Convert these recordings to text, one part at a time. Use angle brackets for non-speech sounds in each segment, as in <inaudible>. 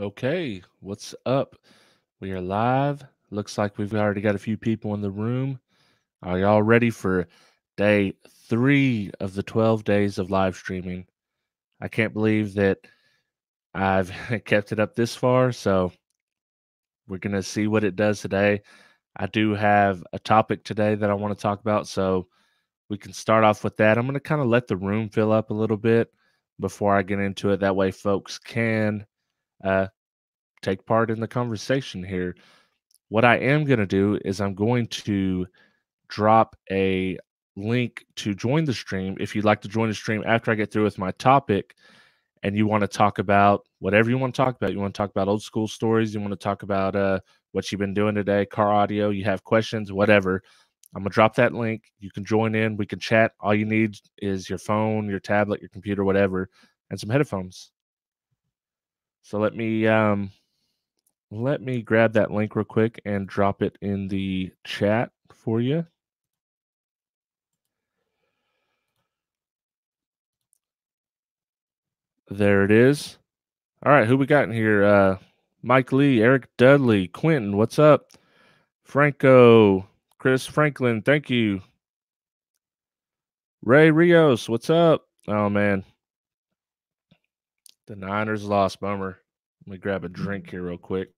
Okay, what's up? We are live. Looks like we've already got a few people in the room. Are y'all ready for day three of the 12 days of live streaming? I can't believe that I've <laughs> kept it up this far. So we're going to see what it does today. I do have a topic today that I want to talk about. So we can start off with that. I'm going to kind of let the room fill up a little bit before I get into it. That way, folks can uh, take part in the conversation here. What I am going to do is I'm going to drop a link to join the stream. If you'd like to join the stream after I get through with my topic and you want to talk about whatever you want to talk about, you want to talk about old school stories, you want to talk about uh, what you've been doing today, car audio, you have questions, whatever. I'm gonna drop that link. You can join in. We can chat. All you need is your phone, your tablet, your computer, whatever, and some headphones. So let me um, let me grab that link real quick and drop it in the chat for you. There it is. All right, who we got in here? Uh, Mike Lee, Eric Dudley, Quentin, what's up? Franco, Chris Franklin, thank you. Ray Rios, what's up? Oh man, the Niners lost. Bummer. Let me grab a drink here real quick.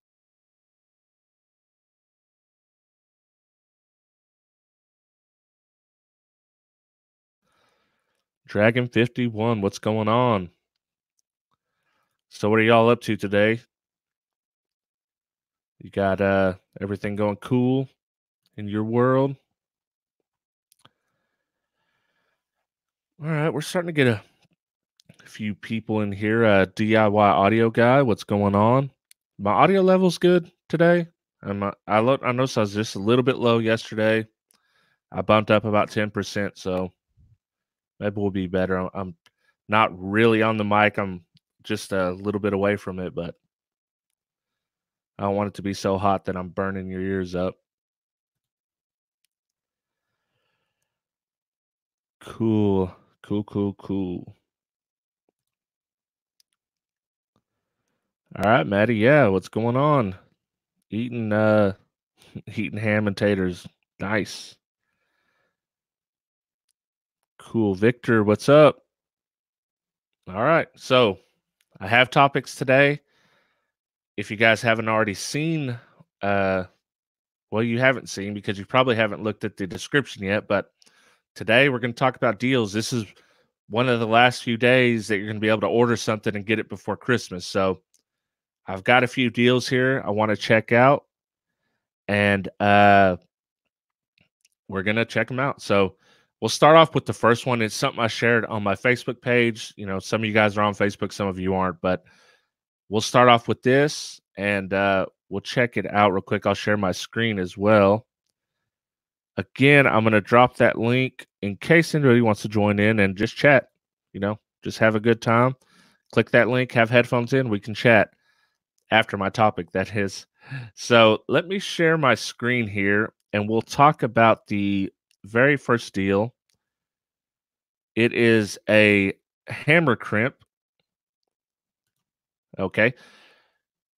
Dragon 51, what's going on? So what are y'all up to today? You got uh everything going cool in your world? All right, we're starting to get a few people in here. Uh DIY audio guy, what's going on? My audio level's good today. I'm uh, I look I noticed I was just a little bit low yesterday. I bumped up about 10%, so maybe we'll be better. I'm, I'm not really on the mic. I'm just a little bit away from it, but I don't want it to be so hot that I'm burning your ears up. Cool. Cool, cool, cool. All right, Maddie. Yeah, what's going on? Eating uh <laughs> eating ham and taters. Nice. Cool. Victor, what's up? All right. So I have topics today. If you guys haven't already seen, uh, well, you haven't seen because you probably haven't looked at the description yet. But today we're going to talk about deals. This is one of the last few days that you're going to be able to order something and get it before Christmas. So I've got a few deals here I want to check out, and uh, we're going to check them out. So we'll start off with the first one. It's something I shared on my Facebook page. You know, some of you guys are on Facebook, some of you aren't, but we'll start off with this and uh, we'll check it out real quick. I'll share my screen as well. Again, I'm going to drop that link in case anybody wants to join in and just chat. You know, just have a good time. Click that link, have headphones in, we can chat after my topic, that is. So let me share my screen here and we'll talk about the very first deal. It is a hammer crimp. Okay.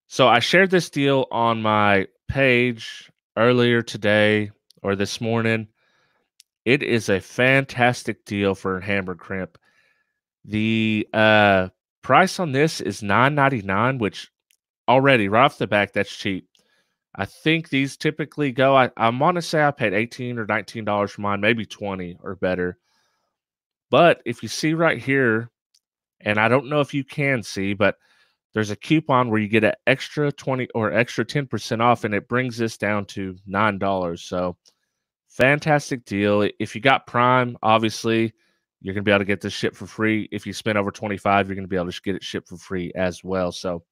So I shared this deal on my page earlier today or this morning. It is a fantastic deal for a hammer crimp. The uh, price on this is nine ninety nine, which already right off the back that's cheap. I think these typically go. I, I want to say I paid eighteen or nineteen dollars for mine, maybe twenty or better. But if you see right here, and I don't know if you can see, but there's a coupon where you get an extra 20 or extra 10% off, and it brings this down to $9. So fantastic deal. If you got Prime, obviously, you're going to be able to get this ship for free. If you spend over 25, you're going to be able to get it shipped for free as well. So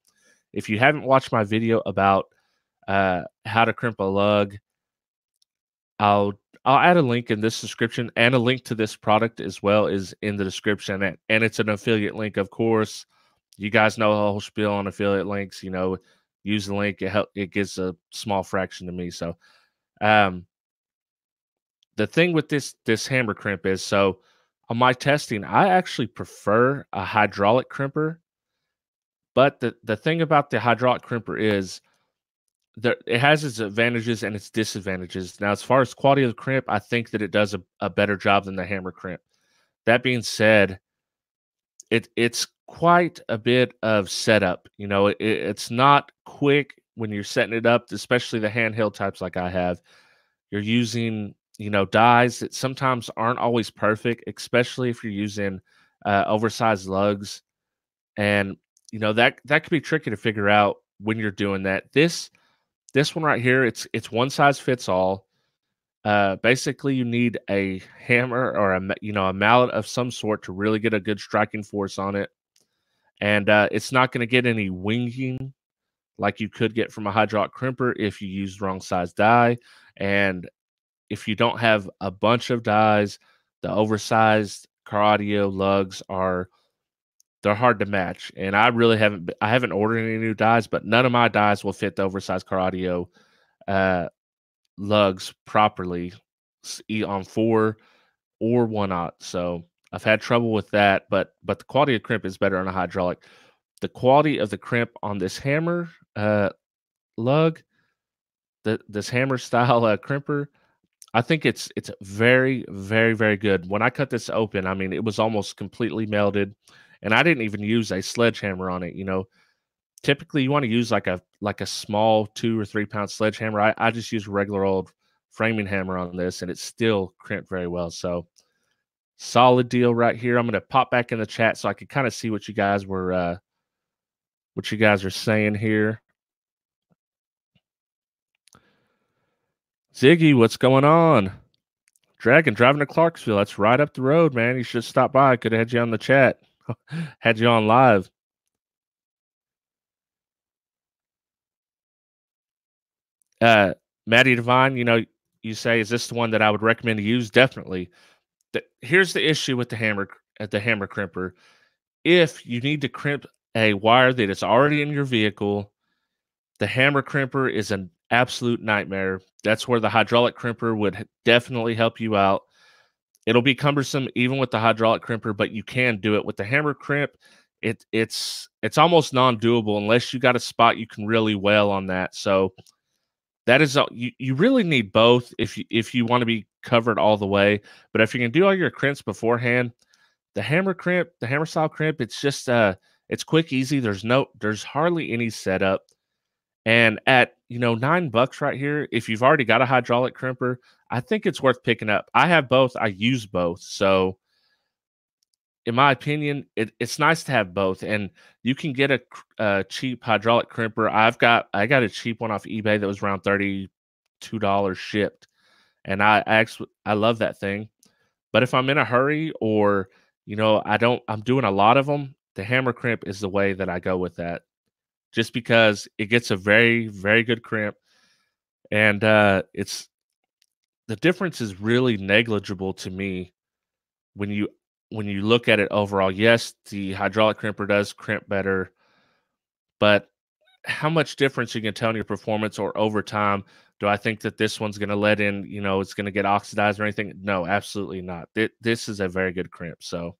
if you haven't watched my video about uh, how to crimp a lug. I'll I'll add a link in this description and a link to this product as well is in the description and, and it's an affiliate link of course. You guys know the whole spiel on affiliate links, you know, use the link it help it gives a small fraction to me. So um the thing with this this hammer crimp is so on my testing, I actually prefer a hydraulic crimper But the the thing about the hydraulic crimper is there it has its advantages and its disadvantages. Now, as far as quality of the crimp, I think that it does a, a better job than the hammer crimp. That being said, it it's quite a bit of setup. You know, it, it's not quick when you're setting it up, especially the handheld types like I have. You're using you know dies that sometimes aren't always perfect, especially if you're using uh, oversized lugs, and you know that that could be tricky to figure out when you're doing that. This this one right here, it's it's one size fits all. Uh, basically, you need a hammer or a you know a mallet of some sort to really get a good striking force on it, and uh, it's not going to get any winging like you could get from a hydraulic crimper if you use wrong size die. And if you don't have a bunch of dies, the oversized car audio lugs are they're hard to match. And I really haven't I haven't ordered any new dies, but none of my dies will fit the oversized car audio uh, lugs properly E on four or one aught. So I've had trouble with that, but but the quality of crimp is better on a hydraulic. The quality of the crimp on this hammer uh, lug, the this hammer style uh, crimper, I think it's it's very very very good. When I cut this open, I mean it was almost completely melted and I didn't even use a sledgehammer on it. You know, typically you want to use like a like a small two or three pound sledgehammer. I, I just use regular old framing hammer on this, and it still crimped very well. So solid deal right here. I'm going to pop back in the chat so I can kind of see what you guys were uh, what you guys are saying here. Ziggy, what's going on? Dragon driving to Clarksville. That's right up the road, man. You should stop by. I Could have had you on the chat. <laughs> had you on live. Uh, Maddie Devine, you know, you say, is this the one that I would recommend to use? Definitely. The, here's the issue with the hammer at the hammer crimper. If you need to crimp a wire that is already in your vehicle, the hammer crimper is an absolute nightmare. That's where the hydraulic crimper would definitely help you out. It'll be cumbersome even with the hydraulic crimper, but you can do it with the hammer crimp. It it's it's almost non-doable unless you got a spot you can really well on that. So that is you, you really need both if you if you want to be covered all the way. But if you can do all your crimps beforehand, the hammer crimp, the hammer style crimp, it's just uh it's quick, easy. There's no there's hardly any setup. And at you know nine bucks right here, if you've already got a hydraulic crimper, I think it's worth picking up. I have both. I use both. So, in my opinion, it, it's nice to have both. And you can get a, a, uh, cheap hydraulic crimper. I've got I got a cheap one off eBay that was around thirty two dollars shipped, and I, I actually I love that thing. But if I'm in a hurry or you know I don't I'm doing a lot of them, the hammer crimp is the way that I go with that. Just because it gets a very very good crimp, and uh, it's the difference is really negligible to me when you when you look at it overall. Yes, the hydraulic crimper does crimp better, but how much difference you can tell in your performance or over time? Do I think that this one's going to let in, you know, it's going to get oxidized or anything? No, absolutely not. This is a very good crimp. So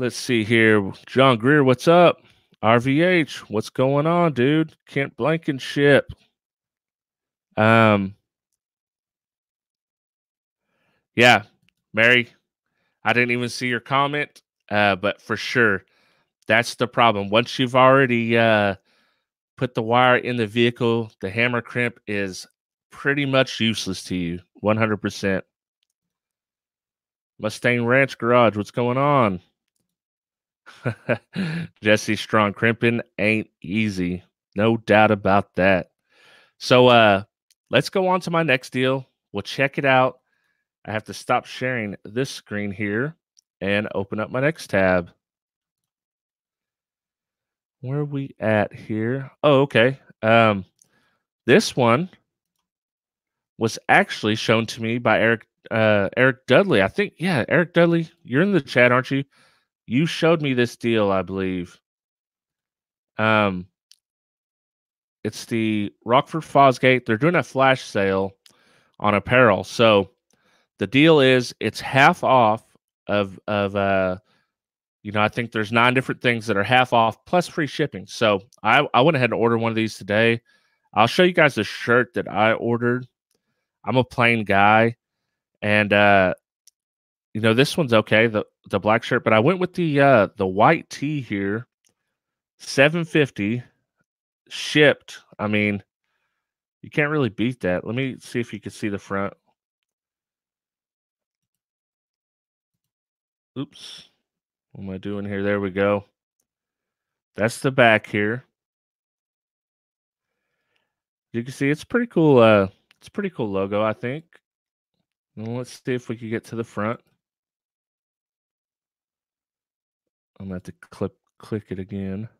let's see here. John Greer, what's up? RVH, what's going on, dude? Kent Blankenship. Um, yeah, Mary, I didn't even see your comment, uh, but for sure, that's the problem. Once you've already uh, put the wire in the vehicle, the hammer crimp is pretty much useless to you, 100%. Mustang Ranch Garage, what's going on? <laughs> Jesse Strong crimping ain't easy. No doubt about that. So uh let's go on to my next deal. We'll check it out. I have to stop sharing this screen here and open up my next tab. Where are we at here? Oh, okay. Um, this one was actually shown to me by Eric uh, Eric Dudley. I think, yeah, Eric Dudley, you're in the chat, aren't you? You showed me this deal, I believe. Um, it's the Rockford Fosgate. They're doing a flash sale on apparel. So the deal is it's half off of of uh you know, I think there's nine different things that are half off plus free shipping. So I, I went ahead and ordered one of these today. I'll show you guys the shirt that I ordered. I'm a plain guy, and uh, you know this one's okay, the the black shirt, but I went with the uh, the white tee here, seven fifty, shipped. I mean, you can't really beat that. Let me see if you can see the front. Oops. What am I doing here? There we go. That's the back here. You can see it's pretty cool. Uh, it's pretty cool logo, I think. And let's see if we can get to the front. I'm gonna have to clip click it again.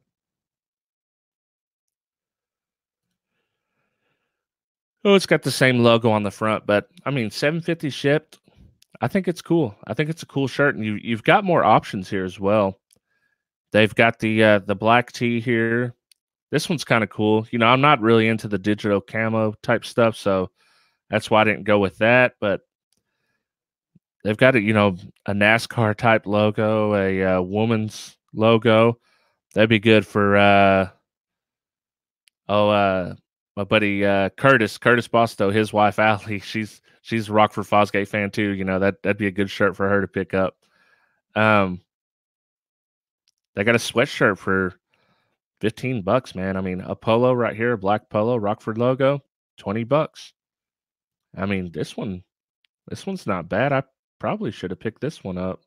Oh, it's got the same logo on the front, but I mean, 750 shipped. I think it's cool. I think it's a cool shirt, and you you've got more options here as well. They've got the uh, the black tee here. This one's kind of cool. You know, I'm not really into the digital camo type stuff, so that's why I didn't go with that. But they've got a you know a NASCAR type logo, a uh, woman's logo. That'd be good for uh oh uh my buddy uh Curtis Curtis Bosto, his wife <laughs> Allie. She's she's a Rockford Fosgate fan too. You know that that'd be a good shirt for her to pick up. Um, they got a sweatshirt for fifteen bucks, man. I mean, a polo right here, a black polo, Rockford logo, twenty bucks. I mean, this one, this one's not bad. I probably should have picked this one up.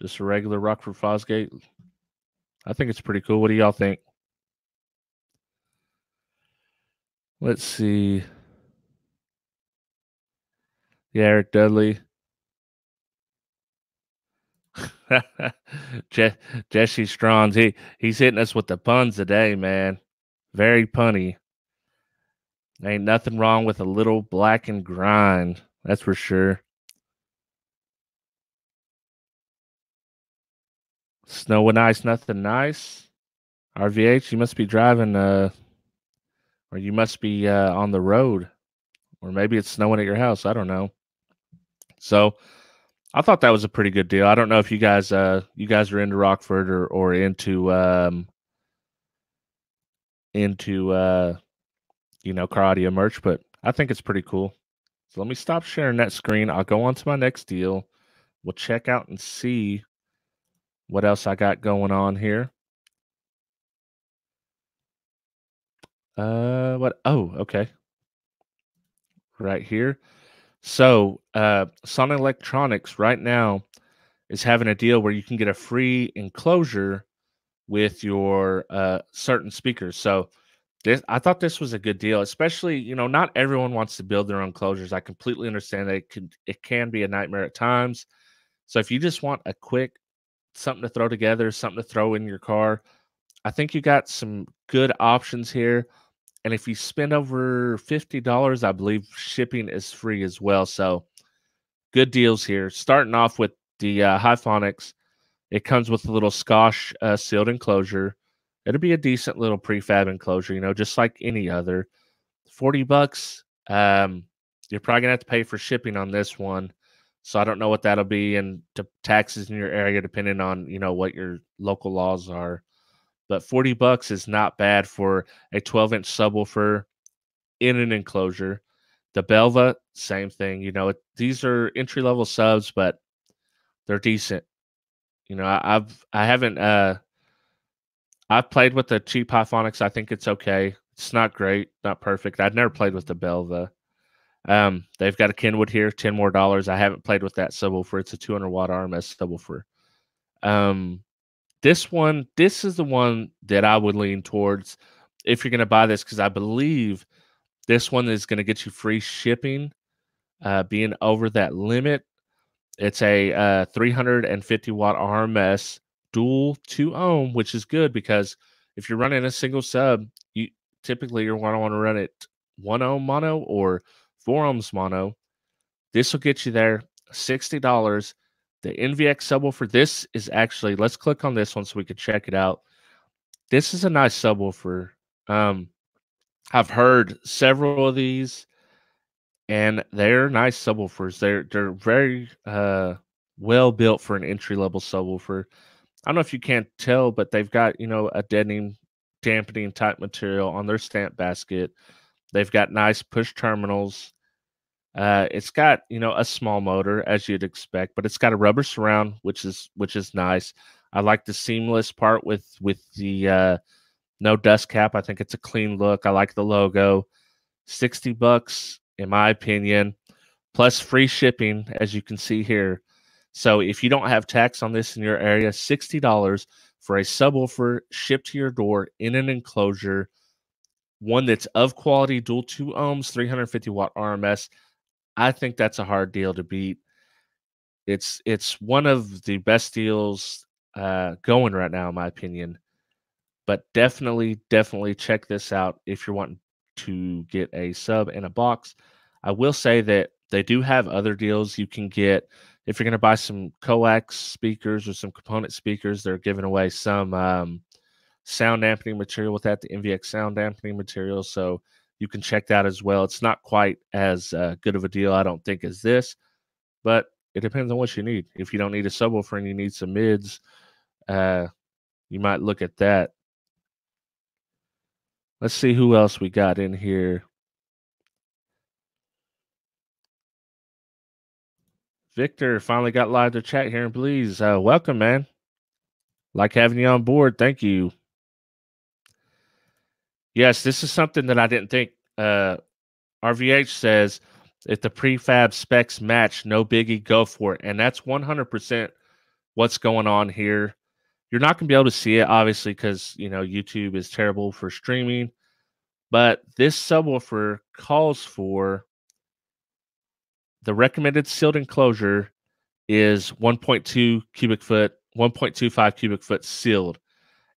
Just a regular Rockford Fosgate. I think it's pretty cool. What do y'all think? Let's see. Yeah, Eric Dudley. <laughs> Je- Jesse Strong's he he's hitting us with the puns today, man. Very punny. Ain't nothing wrong with a little black and grind. That's for sure. Snow and ice, nothing nice. RVH, you must be driving, uh, or you must be uh, on the road, or maybe it's snowing at your house. I don't know. So, I thought that was a pretty good deal. I don't know if you guys, uh, you guys are into Rockford or or into um, into uh, you know, Car merch, but I think it's pretty cool. So let me stop sharing that screen. I'll go on to my next deal. We'll check out and see what else I got going on here? Uh, what? Oh, okay. Right here. So, uh, Electronix right now is having a deal where you can get a free enclosure with your uh, certain speakers. So, this I thought this was a good deal, especially you know not everyone wants to build their own closures. I completely understand that it can it can be a nightmare at times. So if you just want a quick something to throw together, something to throw in your car. I think you got some good options here. And if you spend over $50, I believe shipping is free as well. So good deals here. Starting off with the uh, Hifonics, it comes with a little Scosche uh, sealed enclosure. It'll be a decent little prefab enclosure, you know, just like any other. 40 bucks. Um, you're probably gonna have to pay for shipping on this one. So I don't know what that'll be and taxes in your area depending on, you know, what your local laws are. But 40 bucks is not bad for a 12 inch subwoofer in an enclosure. The Belva, same thing. You know, it, these are entry level subs, but they're decent. You know, I, I've I haven't uh I've played with the cheap Hifonics. I think it's okay. It's not great, not perfect. I've never played with the Belva. Um, they've got a Kenwood here, ten more dollars. I haven't played with that subwoofer. It's a 200 watt RMS subwoofer. Um, this one, this is the one that I would lean towards if you're going to buy this because I believe this one is going to get you free shipping. Uh, being over that limit, it's a uh, 350 watt RMS dual two ohm, which is good because if you're running a single sub, you typically you're going to want to run it one ohm mono or four ohms mono. This will get you there $60. The NVX subwoofer, this is actually, let's click on this one so we can check it out. This is a nice subwoofer. Um, I've heard several of these and they're nice subwoofers. They're they're very uh well built for an entry level subwoofer. I don't know if you can't tell, but they've got, you know, a deadening, dampening type material on their stamp basket. They've got nice push terminals. Uh, it's got, you know, a small motor as you'd expect, but it's got a rubber surround, which is which is nice. I like the seamless part with with the uh, no dust cap. I think it's a clean look. I like the logo. 60 bucks in my opinion, plus free shipping as you can see here. So if you don't have tax on this in your area, $60 for a subwoofer shipped to your door in an enclosure, one that's of quality, dual 2 ohms, 350 watt RMS. I think that's a hard deal to beat. It's it's one of the best deals uh, going right now, in my opinion. But definitely, definitely check this out if you're wanting to get a sub and a box. I will say that they do have other deals you can get if you're going to buy some coax speakers or some component speakers. They're giving away some um, sound dampening material with that, the NVX sound dampening material. So you can check that as well. It's not quite as uh, good of a deal, I don't think, as this, but it depends on what you need. If you don't need a subwoofer and you need some mids, uh, you might look at that. Let's see who else we got in here. Victor finally got live to chat here, and please uh, welcome, man. Like having you on board. Thank you. Yes, this is something that I didn't think. Uh, RVH says if the prefab specs match, no biggie, go for it. And that's 100% what's going on here. You're not going to be able to see it, obviously, because, you know, YouTube is terrible for streaming. But this subwoofer calls for the recommended sealed enclosure is 1.2 cubic foot, 1.25 cubic foot sealed.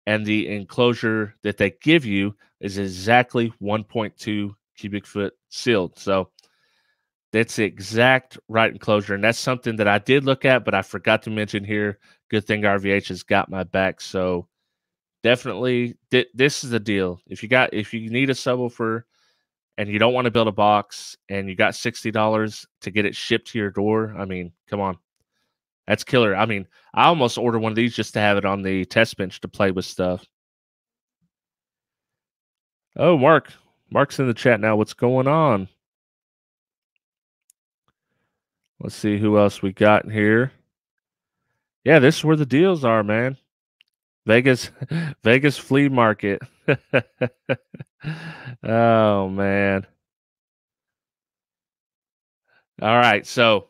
And the enclosure that they give you is exactly 1.2 cubic foot sealed. So that's the exact right enclosure. And that's something that I did look at, but I forgot to mention here. Good thing RVH has got my back. So definitely th- this is the deal. If you got if you need a subwoofer and you don't want to build a box and you got $60 to get it shipped to your door, I mean, come on. That's killer. I mean, I almost ordered one of these just to have it on the test bench to play with stuff. Oh, Mark. Mark's in the chat now. What's going on? Let's see who else we got in here. Yeah, this is where the deals are, man. Vegas <laughs> Vegas flea market. <laughs> oh man. All right, so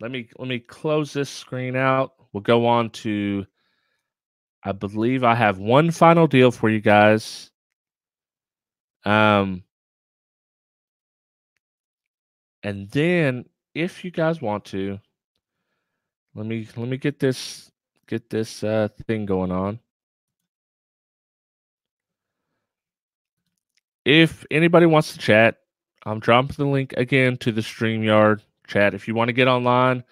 let me let me close this screen out. We'll go on to I believe I have one final deal for you guys. Um and then if you guys want to let me let me get this get this uh thing going on. if anybody wants to chat, I'm dropping the link again to the StreamYard chat. If you want to get online,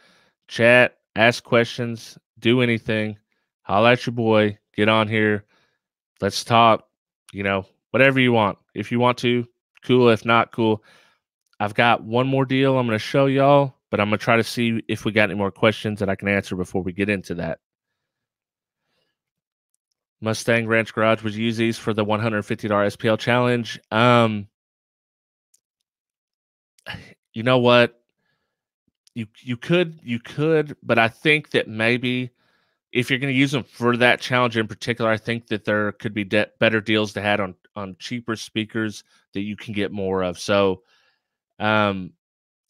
chat, ask questions, do anything, holla at your boy, get on here. Let's talk, you know, whatever you want. If you want to, cool. If not, cool. I've got one more deal I'm going to show y'all, but I'm going to try to see if we got any more questions that I can answer before we get into that. Mustang Ranch Garage was use these for the $150 SPL challenge. Um, <sighs> you know what? You you could you could, but I think that maybe if you're going to use them for that challenge in particular, I think that there could be de- better deals to have on on cheaper speakers that you can get more of. So, um,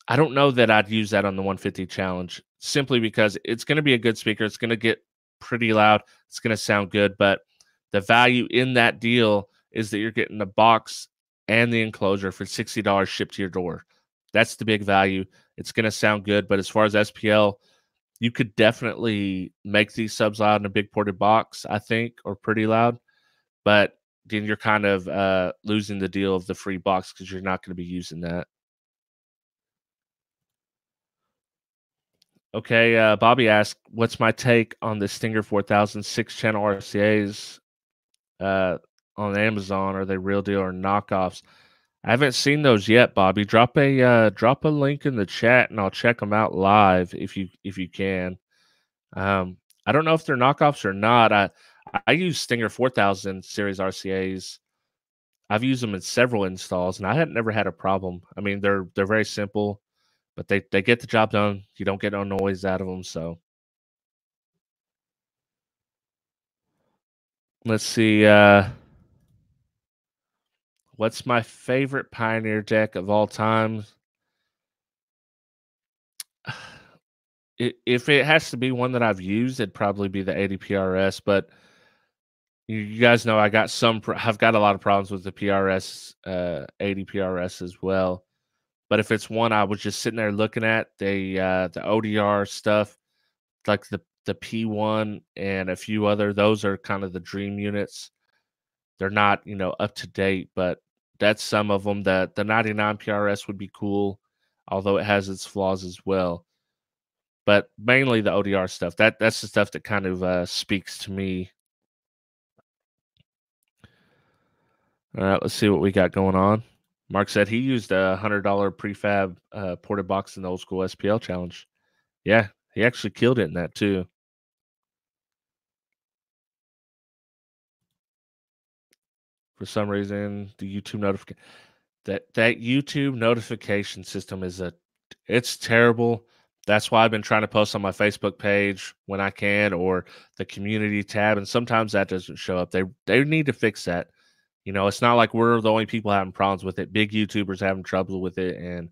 I don't know that I'd use that on the 150 challenge simply because it's going to be a good speaker. It's going to get pretty loud. It's going to sound good, but the value in that deal is that you're getting the box and the enclosure for $60 shipped to your door. That's the big value. It's going to sound good, but as far as SPL, you could definitely make these subs loud in a big ported box, I think, or pretty loud. But then you're kind of uh, losing the deal of the free box because you're not going to be using that. Okay, uh, Bobby asked, "What's my take on the Stinger 4000 six channel RCA's uh, on Amazon? Are they real deal or knockoffs?" I haven't seen those yet, Bobby. Drop a uh, drop a link in the chat, and I'll check them out live if you if you can. Um, I don't know if they're knockoffs or not. I I use Stinger 4000 series RCA's. I've used them in several installs, and I had never had a problem. I mean, they're they're very simple, but they they get the job done. You don't get no noise out of them, so. Let's see. Uh, what's my favorite Pioneer deck of all time? <sighs> if it has to be one that I've used, it'd probably be the 80 PRS. But you, guys know I got some. I've got a lot of problems with the PRS, uh, 80 PRS as well. But if it's one I was just sitting there looking at, the uh, the ODR stuff, like the the P1 and a few other, those are kind of the dream units. They're not, you know, up to date, but that's some of them. That the 99 PRS would be cool, although it has its flaws as well but mainly the ODR stuff. That that's the stuff that kind of uh, speaks to me. All right, let's see what we got going on. Mark said he used a hundred dollar prefab uh, ported box in the old school SPL challenge. Yeah, he actually killed it in that too. For some reason, the YouTube notification that that YouTube notification system is a it's terrible that's why I've been trying to post on my Facebook page when I can or the community tab. And sometimes that doesn't show up. They they need to fix that. You know, it's not like we're the only people having problems with it. Big YouTubers having trouble with it. And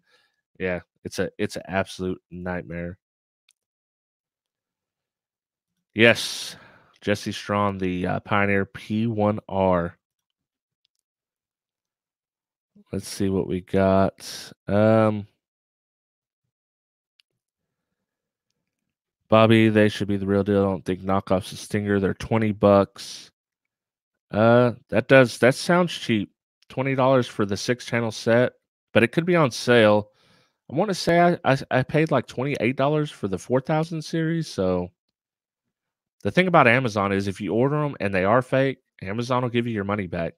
yeah, it's a it's an absolute nightmare. Yes, Jesse Strong, the uh, Pioneer P1R. Let's see what we got. Um Bobby, they should be the real deal. I don't think knockoffs of Stinger. They're 20 bucks. Uh that does that sounds cheap. $20 for the six channel set, but it could be on sale. I want to say I, I, I paid like $28 for the 4000 series, so the thing about Amazon is if you order them and they are fake, Amazon will give you your money back.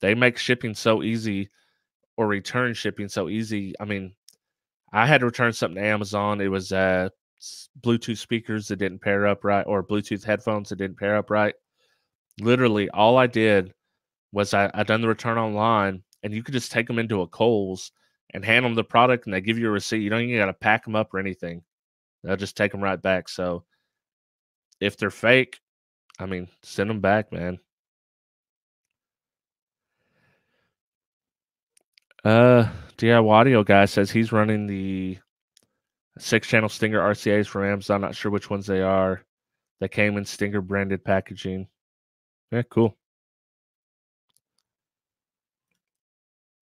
They make shipping so easy or return shipping so easy. I mean, I had to return something to Amazon. It was uh Bluetooth speakers that didn't pair up right or Bluetooth headphones that didn't pair up right. Literally, all I did was I, I done the return online, and you could just take them into a Kohl's and hand them the product, and they give you a receipt. You don't even got to pack them up or anything. They'll just take them right back. So if they're fake, I mean, send them back, man. Uh, DIY audio guy says he's running the six channel Stinger RCAs from Amazon. Not sure which ones they are. They came in Stinger branded packaging. Yeah, cool.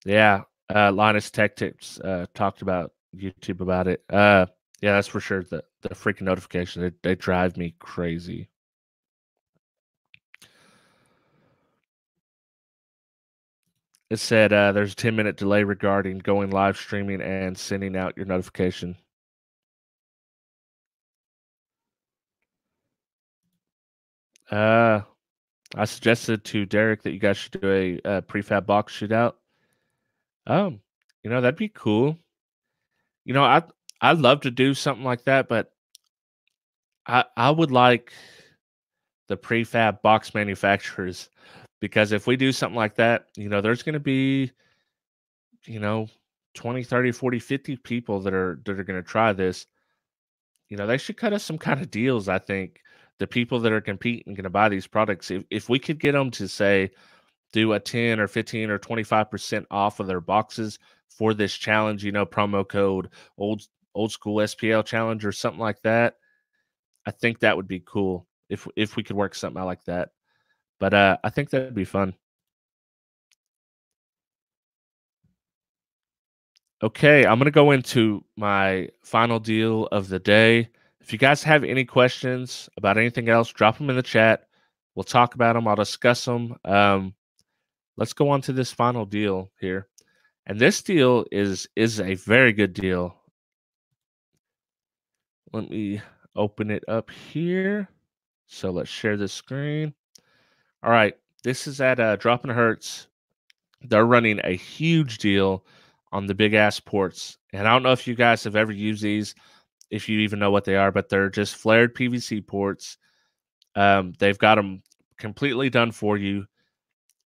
Yeah, uh, Linus Tech Tips uh, talked about YouTube about it. Uh, yeah, that's for sure. The the freaking notification they, they drive me crazy. It said uh, there's a 10 minute delay regarding going live streaming and sending out your notification. Uh, I suggested to Derek that you guys should do a, a prefab box shootout. Um, you know that'd be cool. You know, I I'd love to do something like that, but I I would like the prefab box manufacturers because if we do something like that, you know, there's going to be you know 20, 30, 40, 50 people that are that are going to try this. You know, they should cut us some kind of deals, I think the people that are competing going to buy these products if, if we could get them to say do a 10 or 15 or 25% off of their boxes for this challenge you know promo code old old school spl challenge or something like that i think that would be cool if if we could work something out like that. But uh i think that'd be fun. Okay i'm going to go into my final deal of the day if you guys have any questions about anything else, drop them in the chat. We'll talk about them. I'll discuss them. Um, let's go on to this final deal here. And this deal is is a very good deal. Let me open it up here. So let's share the screen. All right, this is at uh, Dropping Hertz. They're running a huge deal on the big ass ports, and I don't know if you guys have ever used these if you even know what they are, but they're just flared PVC ports. Um, they've got them completely done for you.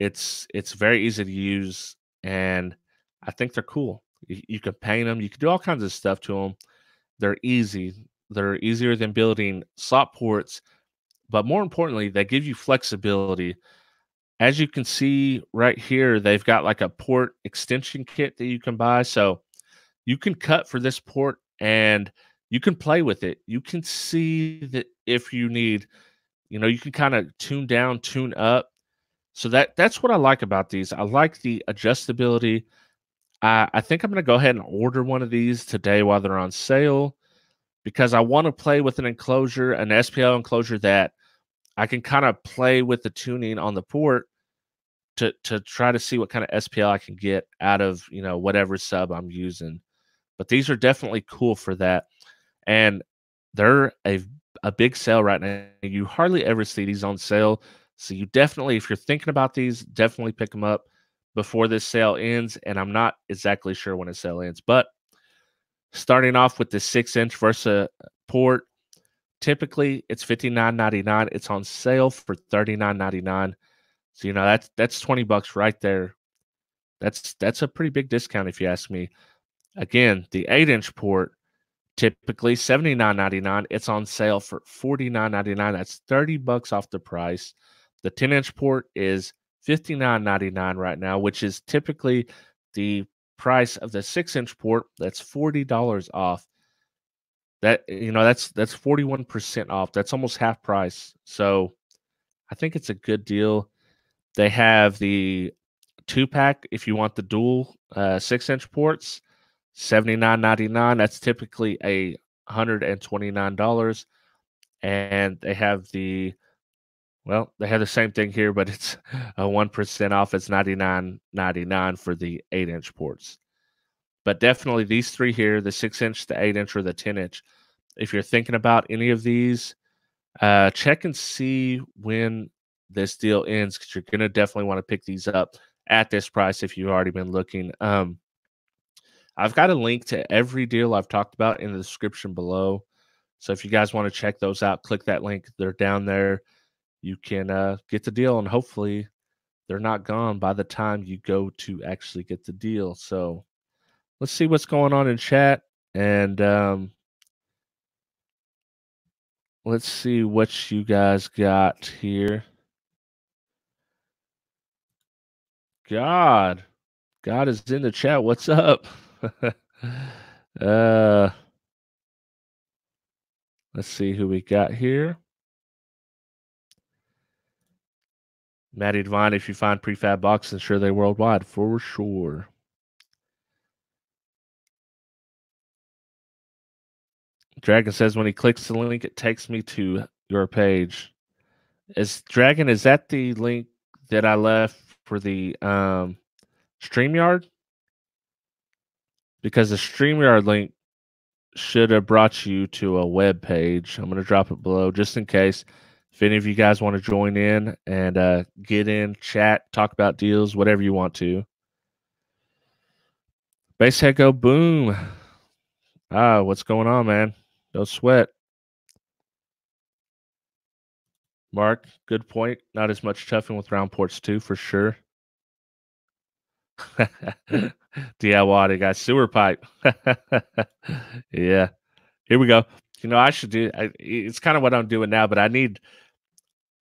It's it's very easy to use, and I think they're cool. You, you can paint them. You can do all kinds of stuff to them. They're easy. They're easier than building slot ports, but more importantly, they give you flexibility. As you can see right here, they've got like a port extension kit that you can buy. So you can cut for this port and you can play with it. You can see that if you need, you know, you can kind of tune down, tune up. So that that's what I like about these. I like the adjustability. I, I think I'm going to go ahead and order one of these today while they're on sale because I want to play with an enclosure, an SPL enclosure that I can kind of play with the tuning on the port to to try to see what kind of SPL I can get out of you know whatever sub I'm using. But these are definitely cool for that, and they're a a big sale right now. You hardly ever see these on sale, so you definitely, if you're thinking about these, definitely pick them up before this sale ends. And I'm not exactly sure when the sale ends, but starting off with the six inch Versa port, typically it's fifty nine ninety nine. It's on sale for thirty nine ninety nine. So you know that's that's twenty bucks right there. That's that's a pretty big discount if you ask me. Again, the 8 inch port, typically $79.99. It's on sale for $49.99. That's 30 bucks off the price. The 10 inch port is $59.99 right now, which is typically the price of the 6 inch port. That's $40 off. That you know that's that's 41% off. That's almost half price. So I think it's a good deal. They have the two pack if you want the dual uh, six inch ports seventy nine ninety nine. That's typically a hundred and twenty nine dollars, and they have the well, they have the same thing here, but it's <laughs> a one percent off. It's ninety nine ninety nine for the eight inch ports. But definitely these three here, the six inch, the eight inch, or the ten inch. If you're thinking about any of these, uh, check and see when this deal ends because you're gonna definitely want to pick these up at this price if you've already been looking. Um, I've got a link to every deal I've talked about in the description below. So if you guys want to check those out, click that link. They're down there. You can uh, get the deal, and hopefully, they're not gone by the time you go to actually get the deal. So let's see what's going on in chat, and um, let's see what you guys got here. God, God is in the chat. What's up? <laughs> uh, let's see who we got here. Maddie Devine, if you find prefab boxes, sure they're worldwide for sure. Dragon says when he clicks the link, it takes me to your page. Is Dragon, is that the link that I left for the um StreamYard? Because the StreamYard link should have brought you to a web page. I'm going to drop it below just in case. If any of you guys want to join in and uh, get in, chat, talk about deals, whatever you want to. Base head go boom. Ah, what's going on, man? No sweat. Mark, good point. Not as much chuffing with round ports too, for sure. <laughs> DIY they got sewer pipe. <laughs> yeah. Here we go. You know, I should do I, it's kind of what I'm doing now, but I need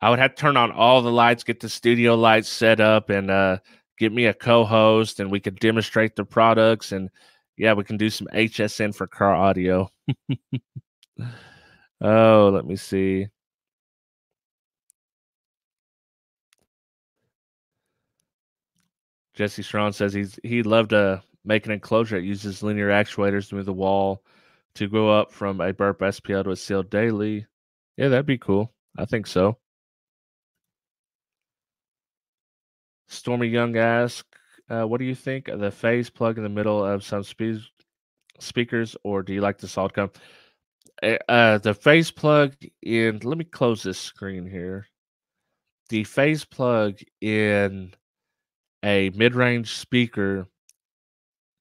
I would have to turn on all the lights, get the studio lights set up and uh get me a co-host and we could demonstrate the products and yeah, we can do some HSN for car audio. <laughs> oh, let me see. Jesse Strong says he's he'd love to make an enclosure that uses linear actuators to move the wall to go up from a burp SPL to a sealed daily. Yeah, that'd be cool. I think so. Stormy Young asks, uh, "What do you think of the phase plug in the middle of some spe- speakers, or do you like the solid cone?" Eh, uh, the phase plug in. Let me close this screen here. The phase plug in a mid-range speaker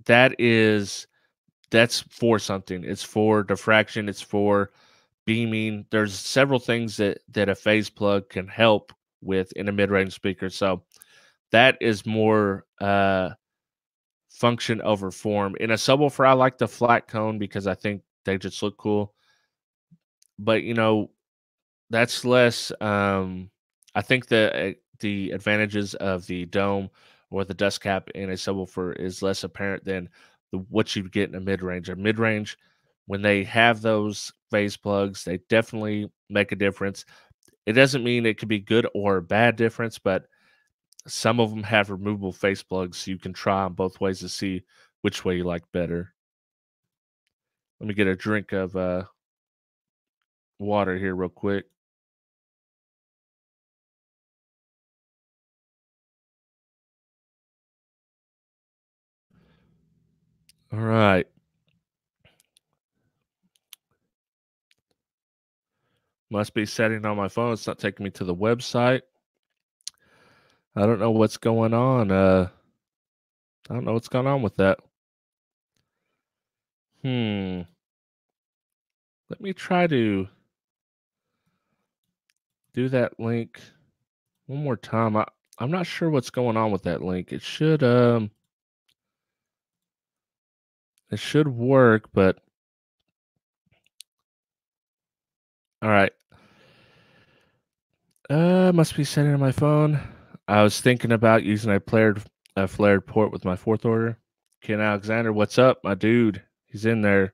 that is that's for something. It's for diffraction. It's for beaming. There's several things that that a phase plug can help with in a mid range speaker. So that is more uh, function over form. In a subwoofer, I like the flat cone because I think they just look cool. But you know, that's less. Um, I think the eh, the advantages of the dome or the dust cap in a subwoofer is less apparent than the, what you get in a mid range. A mid range, when they have those phase plugs, they definitely make a difference. It doesn't mean it could be good or bad difference, but some of them have removable phase plugs, so you can try them both ways to see which way you like better. Let me get a drink of uh, water here, real quick. All right. Must be setting on my phone. It's not taking me to the website. I don't know what's going on. Uh, I don't know what's going on with that. Hmm. Let me try to do that link one more time. I, I'm not sure what's going on with that link. It should um it should work, but all right. Uh, must be setting on my phone. I was thinking about using a flared a flared port with my fourth order. Ken Alexander, what's up, my dude? He's in there.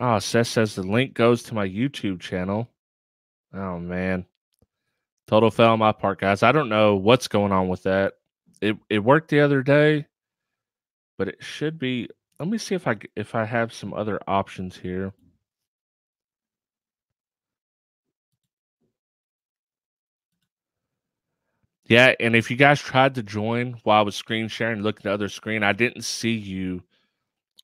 Oh, Seth says the link goes to my YouTube channel. Oh man. Total fail on my part, guys. I don't know what's going on with that. It it worked the other day, but it should be. Let me see if I if I have some other options here. Yeah, and if you guys tried to join while I was screen sharing, looking at the other screen, I didn't see you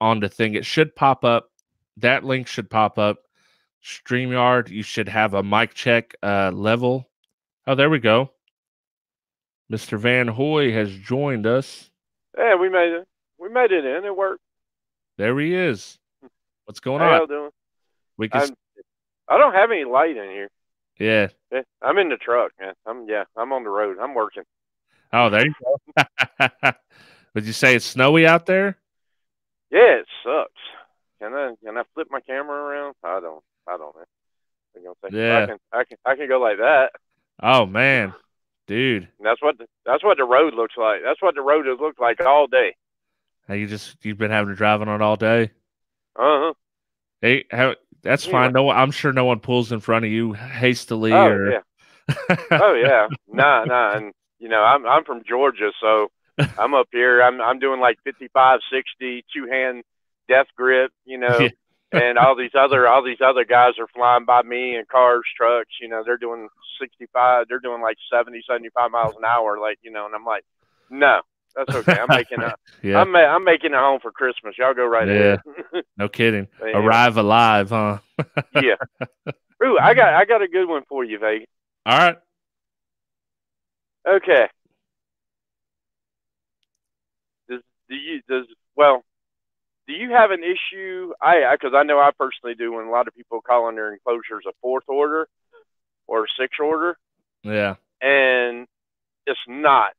on the thing. It should pop up. That link should pop up. StreamYard, you should have a mic check uh, level. Oh, there we go. Mr. Van Hoy has joined us. Yeah, we made it. We made it in. It worked. There he is. What's going How on? y'all doing? We can. I'm, I don't have any light in here. Yeah. Yeah, I'm in the truck, man. I'm yeah, I'm on the road. I'm working. Oh, there you go. <laughs> Would you say it's snowy out there? Yeah, it sucks. Can I can I flip my camera around? I don't. I don't say, Yeah. I can. I can. I can go like that. Oh man, dude. And that's what. The, that's what the road looks like. That's what the road has looked like all day. You just you've been having to drive on it all day. Uh huh. Hey, how, that's Yeah. fine. No, I'm sure no one pulls in front of you hastily Oh or. yeah. <laughs> Oh yeah. Nah, nah. And you know, I'm I'm from Georgia, so I'm up here. I'm I'm doing like 55, 60, two hand death grip. You know. Yeah. and all these other all these other guys are flying by me in cars, trucks, you know, they're doing 65, they're doing like 70, 75 miles an hour, like, you know, and I'm like, no, that's okay. I'm making a, <laughs> yeah, I'm, I'm making it home for Christmas. Y'all go right Yeah. ahead. no kidding. <laughs> Yeah. Arrive alive, huh? <laughs> yeah. Ooh, I got, I got a good one for you, Vegas. All right. Okay. Does, do you, does, well, do you have an issue? I, because I know I personally do when a lot of people call on their enclosures a fourth order or a sixth order. Yeah. and it's not.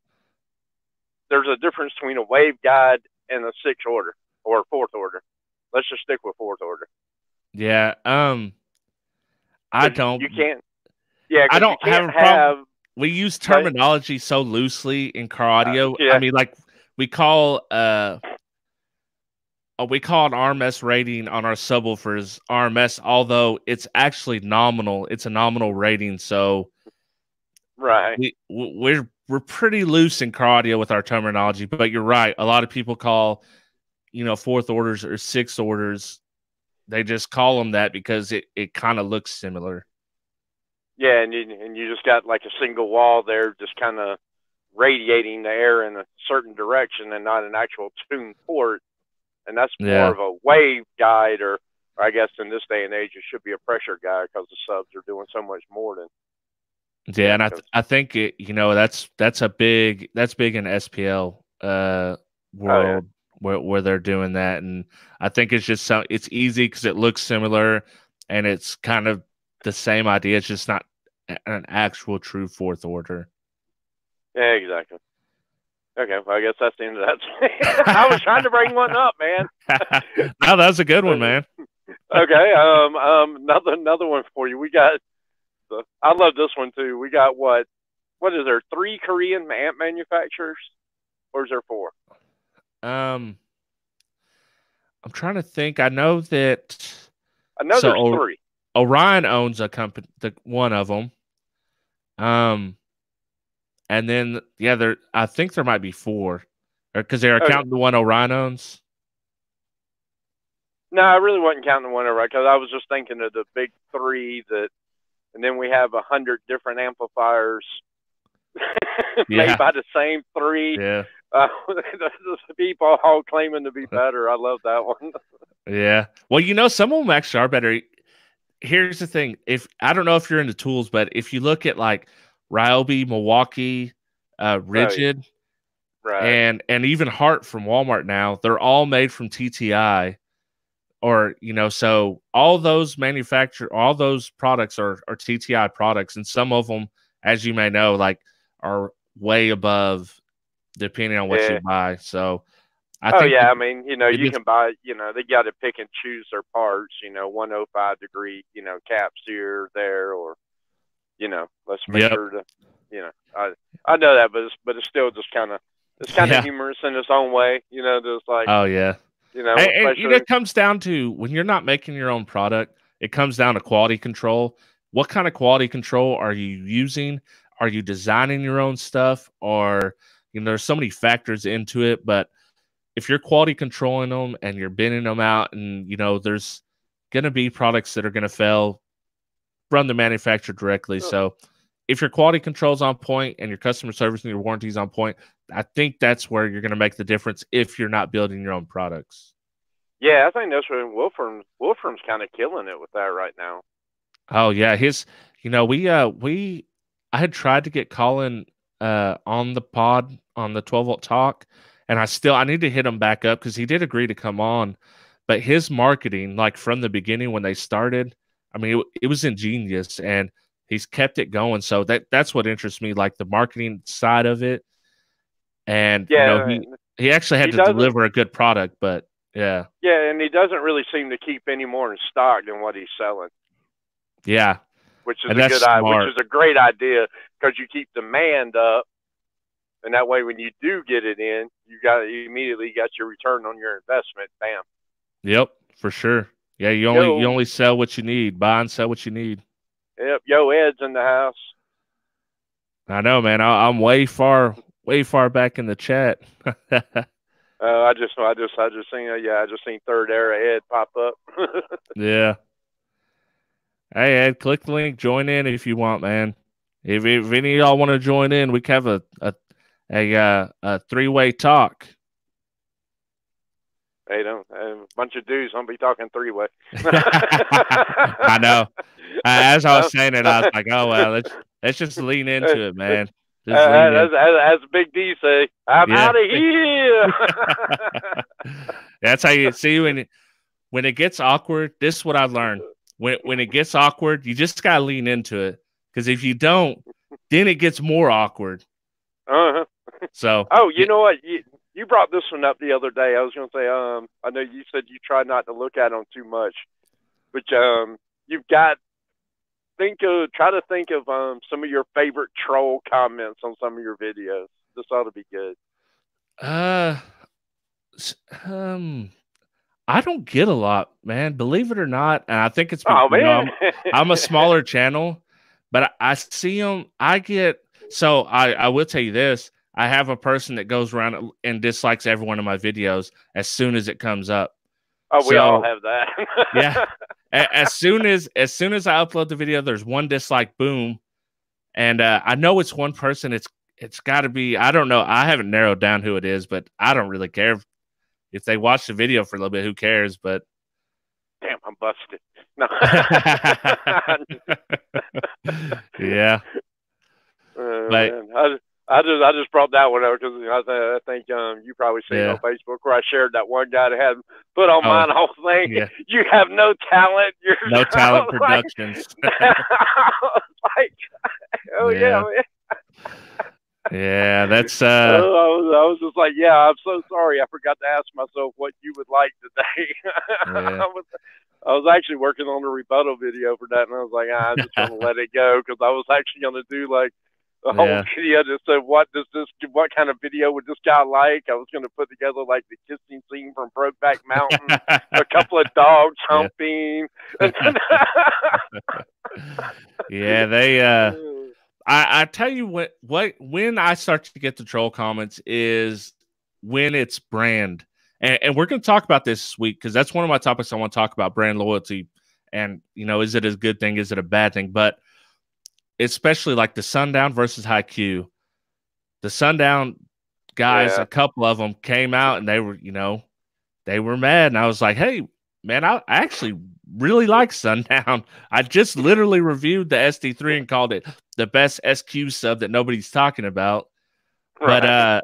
There's a difference between a wave guide and a sixth order or a fourth order. Let's just stick with fourth order. Yeah. Um, I don't. You can't. Yeah, I don't have a problem- have. we use Right. terminology so loosely in car audio. yeah. I mean, like we call uh, uh, we call an RMS rating on our subwoofers RMS, although it's actually nominal. It's a nominal rating, so Right. we we're we're pretty loose in car audio with our terminology. But you're right. A lot of people call, you know, fourth orders or sixth orders. They just call them that because it it kind of looks similar. Yeah, and you and you just got like a single wall there, just kind of radiating the air in a certain direction, and not an actual tuned port. And that's Yeah. more of a wave guide, or, or I guess in this day and age, it should be a pressure guide because the subs are doing so much more than. Yeah, and I, th- I think it, you know that's that's a big that's big in SPL uh world where where they're doing that, and I think it's just so it's easy because it looks similar, and it's kind of the same idea. It's just not an actual true fourth order. Yeah, exactly. Okay, well, I guess that's the end of that. <laughs> I was trying to bring one up, man. <laughs> no, that's a good one, <laughs> man. okay, um, um, another another one for you. We got I love this one too. We got what? What is there? Three Korean amp manufacturers, or is there four? Um, I'm trying to think. I know that. I know so there's three. Orion owns a company, the one of them. Um, and then yeah, there. I think there might be four, because they're okay. counting the one Orion owns. No, I really wasn't counting the one Orion because I was just thinking of the big three that, and then we have a hundred different amplifiers <laughs> made yeah. by the same three. Yeah. Uh, <laughs> people all claiming to be better. I love that one. <laughs> yeah. Well, you know, some of them actually are better. Here's the thing: if I don't know if you're into tools, but if you look at like Ryobi, Milwaukee, uh, Ridgid, right. right. and and even Hart from Walmart now, they're all made from TTI, or you know, so all those manufacture all those products are are TTI products, and some of them, as you may know, like are way above depending on what yeah. you buy. So. I oh yeah, I mean, you know, you can buy, you know, they got to pick and choose their parts. You know, 105 degree, you know, caps here, there, or you know, let's make yep. sure to, you know, I I know that, but it's but it's still just kind of it's kind of yeah. humorous in its own way, you know, just like oh yeah, you know, and, know, it comes down to when you're not making your own product, it comes down to quality control. What kind of quality control are you using? Are you designing your own stuff, or you know, there's so many factors into it, but if you're quality controlling them and you're binning them out, and you know, there's going to be products that are going to fail run the manufacturer directly. So if your quality control's on point and your customer service and your warranties on point, I think that's where you're going to make the difference if you're not building your own products. Yeah, I think that's where Wolfram Wolfram's kind of killing it with that right now. Oh yeah, his you know, we uh we I had tried to get Colin uh on the pod on the 12 volt talk and I still I need to hit him back up because he did agree to come on. But his marketing, like from the beginning when they started, I mean, it, it was ingenious, and he's kept it going. So that that's what interests me, like the marketing side of it. And yeah, you know, he he actually had he to deliver a good product, but yeah, yeah, and he doesn't really seem to keep any more in stock than what he's selling. Yeah, which is and a good idea, which is a great idea because you keep demand up, and that way when you do get it in, you got you immediately got your return on your investment. Bam. Yep, for sure. Yeah, you only yo, you only sell what you need. Buy and sell what you need. Yep. Yo, Ed's in the house. I know, man. I, am way far, way far back in the chat. uh, <laughs> I just, I just, I just seen, uh, yeah, I just seen third era Ed pop up. <laughs> yeah. Hey Ed, click the link, join in if you want, man. If, if any of y'all want to join in, we can have a a a, uh, a three way talk. Hey, don't a bunch of dudes don't be talking three way. <laughs> I know. As I was saying it, I was like, "Oh well, let's let's just lean into it, man." Uh, as, as, as, Big D say, "I'm yeah. out of <laughs> here." That's how you see when when it gets awkward. This is what I've learned. When when it gets awkward, you just gotta lean into it. Because if you don't, then it gets more awkward. Uh huh. So. <laughs> Oh, you know what? You, you brought this one up the other day. I was going to say, um, I know you said you try not to look at them too much, but um, you've got think of try to think of um some of your favorite troll comments on some of your videos. This ought to be good. Uh, um, I don't get a lot, man. Believe it or not, and I think it's oh man, you know, I'm, I'm, a smaller <laughs> channel, but I, I see them. I get so I I will tell you this. I have a person that goes around and dislikes every one of my videos as soon as it comes up. Oh, we so, all have that. <laughs> yeah. <laughs> As soon as as soon as I upload the video, there's one dislike, boom, and uh, I know it's one person. It's it's got to be. I don't know. I haven't narrowed down who it is, but I don't really care if, if they watch the video for a little bit. Who cares? But damn, I'm busted. <laughs> No. yeah. Uh, but I, I just I just brought that one up because I, I think um you probably seen Yeah. on Facebook where I shared that one guy that had put on Oh, mine whole thing. yeah. <laughs> You have no talent. You're No <laughs> talent like, productions. <laughs> like, oh yeah, Yeah. yeah, that's uh I was I was just like, yeah, I'm so sorry. I forgot to ask myself what you would like today. Yeah. I was I was actually working on a rebuttal video for that, and I was like, ah, I'm just gonna let it go because I was actually gonna do like a <laughs> whole Yeah. <laughs> video just said what does this what kind of video would this guy like? I was gonna put together like the kissing scene from Brokeback Mountain, <laughs> a couple of dogs humping. yeah, they uh I, I tell you what what when I start to get the troll comments is when it's brand. And, and we're gonna talk about this week because that's one of my topics I want to talk about brand loyalty and you know, is it a good thing, is it a bad thing? But especially like the sundown versus high Q. The sundown guys, Yeah. a couple of them came out and they were, you know, they were mad. And I was like, hey, man, I, I actually really like Sundown. <laughs> I just literally reviewed the SD3 and called it the best SQ sub that nobody's talking about. But uh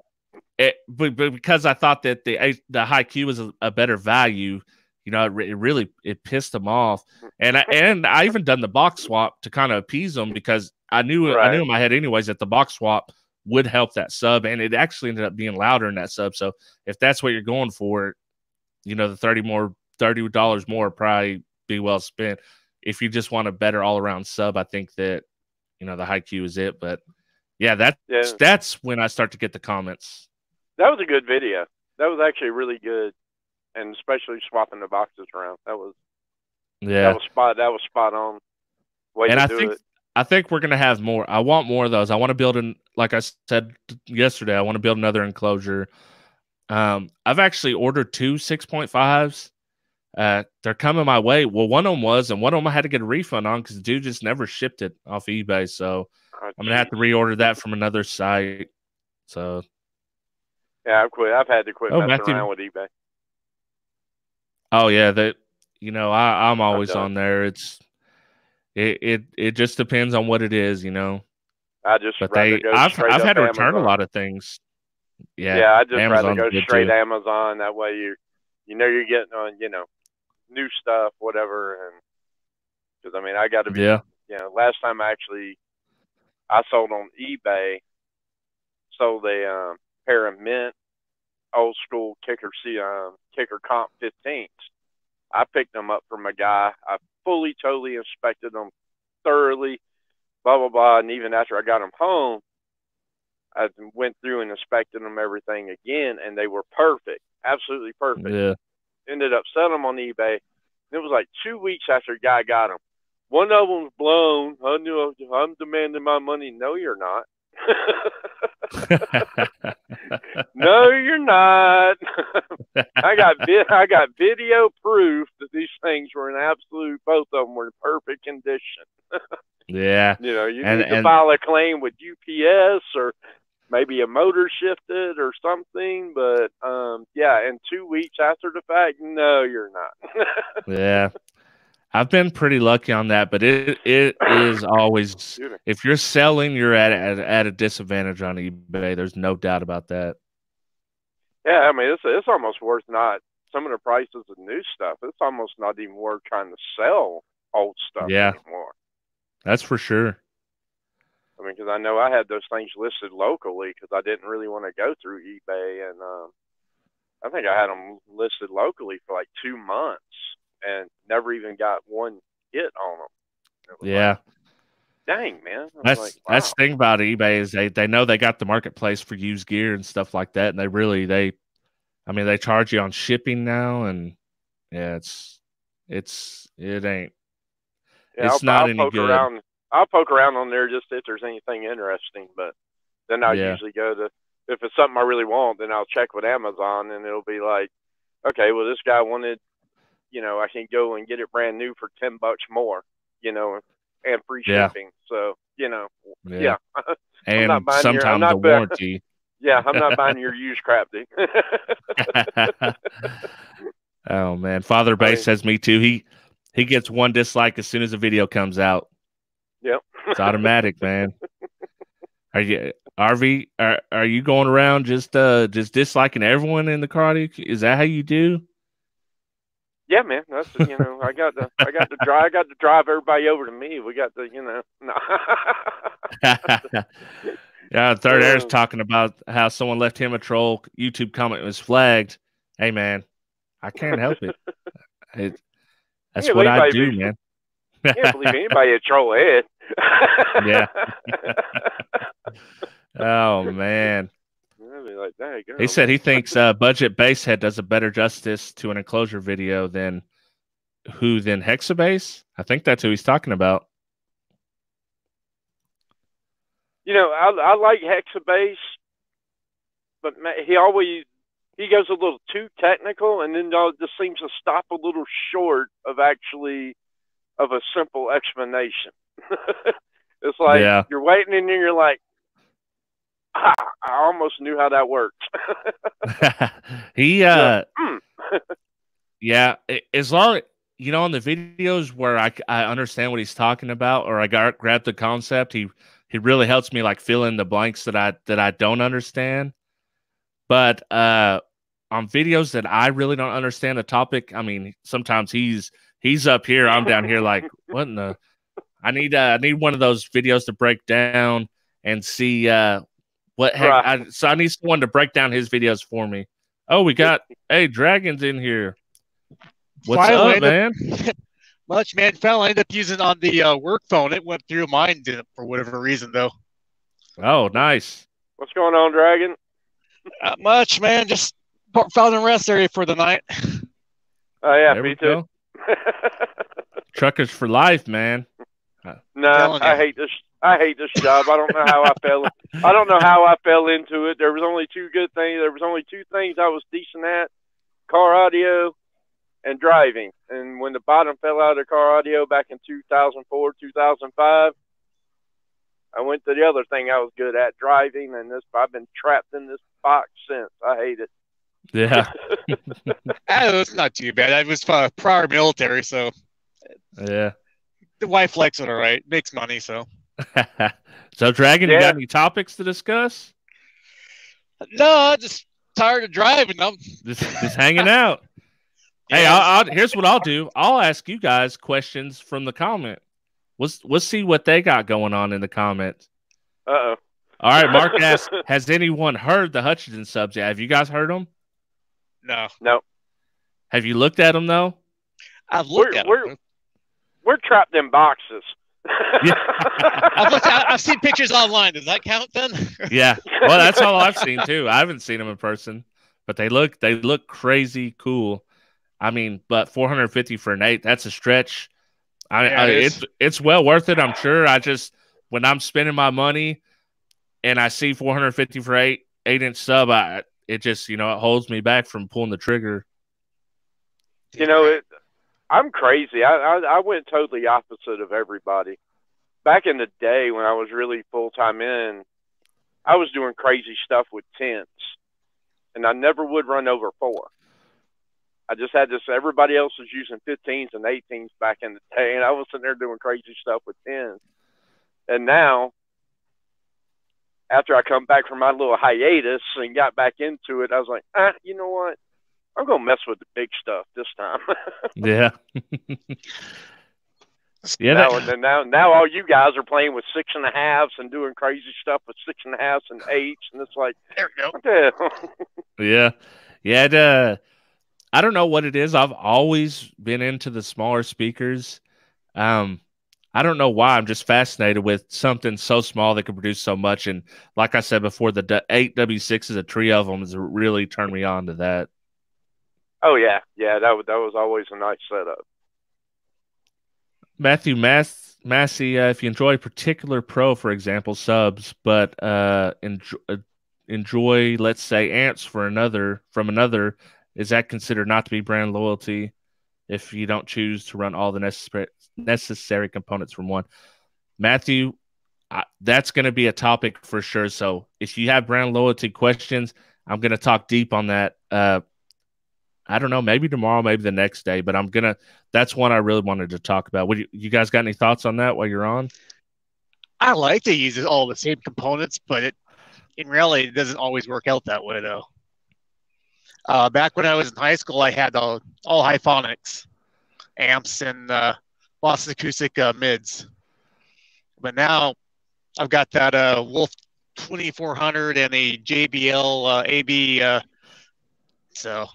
it but, but because I thought that the the high Q was a, a better value, you know, it, it really it pissed them off. And I <laughs> and I even done the box swap to kind of appease them because I knew I knew in my head anyways that the box swap would help that sub and it actually ended up being louder in that sub. So if that's what you're going for, you know, the 30 more thirty dollars more probably be well spent. If you just want a better all around sub, I think that you know the high Q is it. But yeah, that's yeah, that's when I start to get the comments. that was a good video. That was actually really good, and especially swapping the boxes around. That was Yeah. that was spot that was spot on. Way and to I do think it. I think we're gonna have more. I want more of those. I want to build an like I said yesterday. I want to build another enclosure. Um, I've actually ordered two six point fives. Uh, they're coming my way. Well, one of them was, and one of them I had to get a refund on because dude just never shipped it off eBay. So Oh, I'm gonna have to reorder that from another site. So Yeah, I've quit. I've had to quit Oh, messing Matthew- around with eBay. Oh yeah, that you know I I'm always on there. It's it it it just depends on what it is, you know. I just but they, go I've I've had to return a lot of things. Yeah, Yeah, I just rather Amazon's go good, straight too. Amazon. That way you you know you're getting on you know new stuff, whatever. And because I mean I got to be yeah, you know last time I actually I sold on eBay sold a um, pair of mint old school kicker C um, kicker comp 15s. I picked them up from a guy. I fully totally inspected them thoroughly, blah blah blah. And even after I got them home, I went through and inspected them everything again, and they were perfect, absolutely perfect. yeah. Ended up selling them on eBay. It was like two weeks after a guy got them. One of them's blown. I knew I'm demanding my money. No, you're not. No, you're not. I got vi- I got video proof that these things were in absolute. Both of them were in perfect condition. yeah, You know, you And- need to and- file a claim with UPS or maybe a motor shifted or something. But um, yeah, in two weeks after the fact, no, you're not. <laughs> yeah. I've been pretty lucky on that, but it it <clears throat> is always if you're selling, you're at at, at a disadvantage on eBay. There's no doubt about that. yeah, I mean, it's it's almost worth not some of the prices of new stuff. It's almost not even worth trying to sell old stuff Yeah. anymore. That's for sure. I mean, because I know I had those things listed locally because I didn't really want to go through eBay, and um, I think I had them listed locally for like two months and never even got one hit on them. Yeah. like, dang man, That's like, that's the thing about eBay is they they know they got the marketplace for used gear and stuff like that, and they really they, I mean they charge you on shipping now, and yeah, it's it's it ain't Yeah, it's I'll, not I'll any poke good. around. I'll poke around on there just if there's anything interesting, but then I'll Yeah. usually go to if it's something I really want, then I'll check with Amazon, and it'll be like, okay, well this guy wanted, you know, I can go and get it brand new for ten bucks more, you know, and free Yeah. shipping. So you know, yeah, yeah, <laughs> and not buying your- I'm sometimes the bu- <laughs> warranty. yeah, I'm not buying your used crap, dude. <laughs> oh man, Father I Bay mean- says me too. He he gets one dislike as soon as the video comes out. yep. It's automatic, man. Are you RV, are are you going around just uh just disliking everyone in the karate? Is that how you do? Yeah, man. That's you know, I got to I got to drive I got to drive everybody over to me. We got to you know. <laughs> No. <laughs> yeah, third air's um, talking about how someone left him a troll YouTube comment was flagged. Hey, man, I can't help it. <laughs> it that's what I do, man. I can't believe anybody a troll head. yeah. oh man. Like, he said he thinks uh, budget basehead does a better justice to an enclosure video than who than Hexabase. I think that's who he's talking about. You know, I, I like Hexabase, but he always he goes a little too technical, and then just seems to stop a little short of actually of a simple explanation. <laughs> it's like yeah. you're waiting, and you're like, ah, <laughs> I almost knew how that worked. <laughs> he, uh, hmm. <laughs> yeah, as long you know, on the videos where I, I understand what he's talking about, or I got grab the concept, he he really helps me like fill in the blanks that I that I don't understand. But uh on videos that I really don't understand the topic, I mean, sometimes he's he's up here, I'm down here, like what in the. I need uh, I need one of those videos to break down and see uh, what heck. Right. I, so I need someone to break down his videos for me. Oh, we got <laughs> hey dragons in here. What's Finally, up, man? <laughs> much man. Finally, ended up using on the uh, work phone. It went through mine didn't for whatever reason though. Oh, nice. What's going on, Dragon? <laughs> Not much, man. Just found a rest area for the night. Oh yeah, there me too. Truckers for life, man. No, I hate this. I hate this job. I don't know how I fell. I don't know how I fell into it. There was only two good things. There was only two things I was decent at: car audio and driving. And when the bottom fell out of the car audio back in 2004, 2005, I went to the other thing I was good at, driving. And this, I've been trapped in this box since. I hate it. Yeah. <laughs> <laughs> it's not too bad. I was uh, prior military, so yeah. The wife likes it all right. Makes money, so. So, Dragon, yeah. you got any topics to discuss? No, I just tired of driving. I'm <laughs> just just hanging out. <laughs> yeah. Hey, I'll, I'll, here's what I'll do. I'll ask you guys questions from the comment. Let's let's see what they got going on in the comments. Uh oh. All right, Mark <laughs> asks, has anyone heard the Hutchinson subs yet? Have you guys heard them? No. No. Have you looked at them though? I've looked we're, at we're, them. We're trapped in boxes. Yeah. <laughs> I've, looked, I've seen pictures online. Does that count then? <laughs> yeah. Well, that's all I've seen too. I haven't seen them in person, but they look they look crazy cool. I mean, but 450 for an eight, that's a stretch. I, yeah, I it it's it's well worth it. I'm sure. I just when I'm spending my money and I see 450 for eight eight inch sub, I it just you know it holds me back from pulling the trigger. You know, it, I'm crazy. I, I I went totally opposite of everybody. Back in the day when I was really full time in, I was doing crazy stuff with tents, and I never would run over four. I just had this. Everybody else was using 15s and 18s back in the day, and I was sitting there doing crazy stuff with 10s. And now after I come back from my little hiatus and got back into it, I was like, ah, you know what? I'm gonna mess with the big stuff this time. <laughs> yeah. <laughs> yeah. Now, and now, now all you guys are playing with six and a halves and doing crazy stuff with six and a halves and eights, and it's like, there we go. What the hell? <laughs> yeah, yeah. It, uh, I don't know what it is. I've always been into the smaller speakers. Um, I don't know why. I'm just fascinated with something so small that can produce so much. And like I said before, the eight W6s, a tree of them, has really turned me on to that. Oh yeah, yeah. That was that was always a nice setup. Matthew Mass Massey, uh, if you enjoy a particular pro, for example, subs, but uh, enjoy, uh, enjoy, let's say, ants for another from another, is that considered not to be brand loyalty? If you don't choose to run all the necessary necessary components from one. Matthew, uh, that's going to be a topic for sure. So if you have brand loyalty questions, I'm going to talk deep on that. Uh, I don't know, maybe tomorrow, maybe the next day, but I'm gonna. That's one I really wanted to talk about. Would you, you guys got any thoughts on that while you're on? I like to use all the same components, but it in reality, it doesn't always work out that way, though. Uh, back when I was in high school, I had all, all Hifonics amps and uh, Boston Acoustic uh, mids. But now I've got that uh, Wolf 2400 and a JBL uh, AB. Uh, so,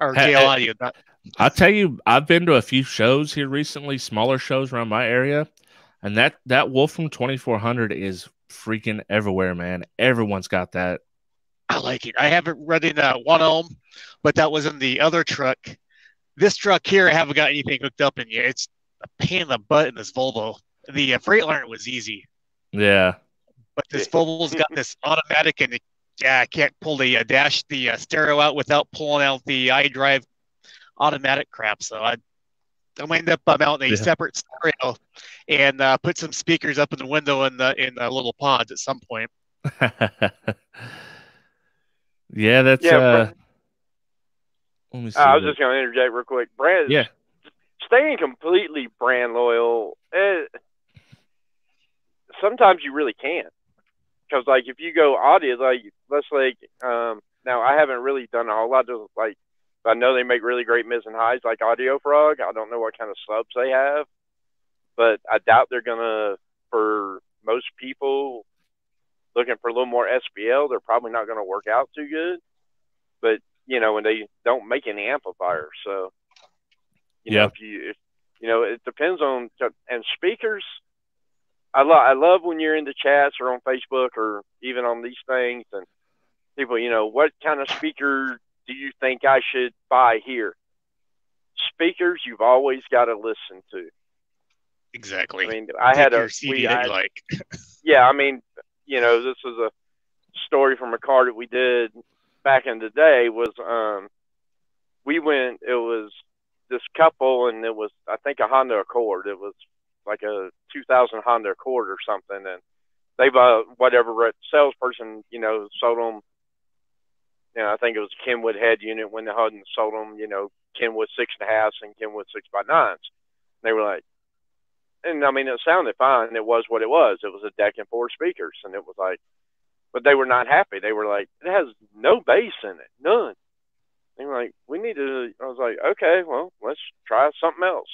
or hey. Audio. Not, I'll tell you, I've been to a few shows here recently, smaller shows around my area, and that that Wolfram 2400 is freaking everywhere, man. Everyone's got that. I like it. I haven't running uh, one ohm, but that was in the other truck. This truck here, I haven't got anything hooked up in yet. It's a pain in the butt in this Volvo. The uh, Freightliner was easy, Yeah. but this Volvo's got this automatic, and it, yeah, I can't pull the uh, dash, the uh, stereo out without pulling out the iDrive automatic crap. So I, I might end up uh, mounting a Yeah. separate stereo and uh, put some speakers up in the window in the in the little pods at some point. <laughs> yeah, that's Yeah, uh but- let me see. Uh, I was what- just going to interject real quick. Brand, Yeah. staying completely brand loyal. Eh, sometimes you really can't, because like if you go audio, like let's like um, now I haven't really done a whole lot of like. I know they make really great mids and highs like Audio Frog. I don't know what kind of subs they have, but I doubt they're gonna. For most people looking for a little more SPL, they're probably not gonna work out too good. But you know, and they don't make any amplifiers, so you know if you if you know it depends on and speakers. I love I love when you're in the chats or on Facebook or even on these things and people, you know, what kind of speaker do you think I should buy here? Speakers you've always got to listen to. Exactly. I mean, I Take had a CD we, like. <laughs> yeah, I mean, you know, this is a story from a car that we did back in the day. Was um, we went. It was this couple, and it was I think a Honda Accord. It was like a 2000 Honda Accord or something, and they bought whatever salesperson, you know, sold them. You know, I think it was Kenwood head unit when they hadn't sold them, you know, Kenwood six and a halfs and Kenwood six by nines. They were like, and I mean, it sounded fine. It was what it was. It was a deck and four speakers, and it was like, but they were not happy. They were like, it has no bass in it, none. They were like, we need to. I was like, okay, well, let's try something else.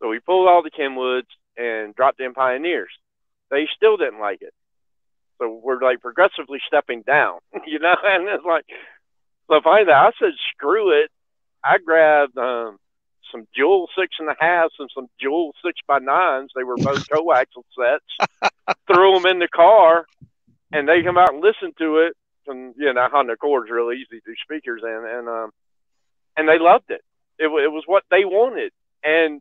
So we pulled all the Kenwoods and dropped in Pioneers. They still didn't like it. So we're like progressively stepping down, <laughs> you know. And it's like, so finally, I said, screw it. I grabbed um, some Dual six and a halves and some Dual six by nines. They were both <laughs> coaxial sets. threw them in the car, and they come out and listen to it. And you know, Honda Accord's really easy to do speakers in, and um, and they loved it. It, it was what they wanted, and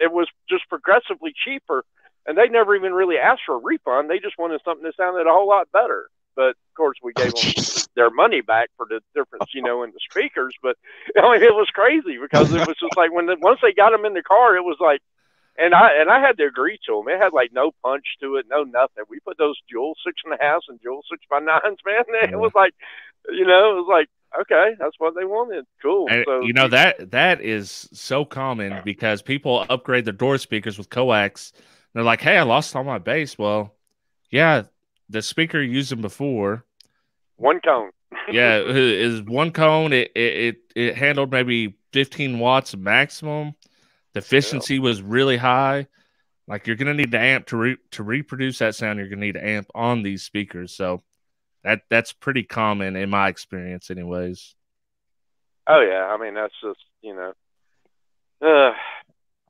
it was just progressively cheaper. And they never even really asked for a refund. They just wanted something that sounded a whole lot better. But of course, we Oh, gave them their money back for the difference, you know, in the speakers. But I mean, it was crazy because it was just like when the, once they got them in the car, it was like, and I and I had to agree to them. It had like no punch to it, no nothing. We put those Dual six and a halves and Dual six by nines, man. <laughs> It was like, you know, it was like okay, that's what they wanted. Cool. And, so you know that that is so common because people upgrade their door speakers with coax. They're like, "Hey, I lost all my bass." Well, yeah, the speaker you used them before. one cone. <laughs> Yeah, uh, is one cone. It, it it it handled maybe 15 watts maximum. The efficiency was really high. Like you're gonna need the amp to re- to reproduce that sound. You're gonna need an amp on these speakers. So that that's pretty common in my experience, anyways. Oh yeah, I mean that's just you know, uh,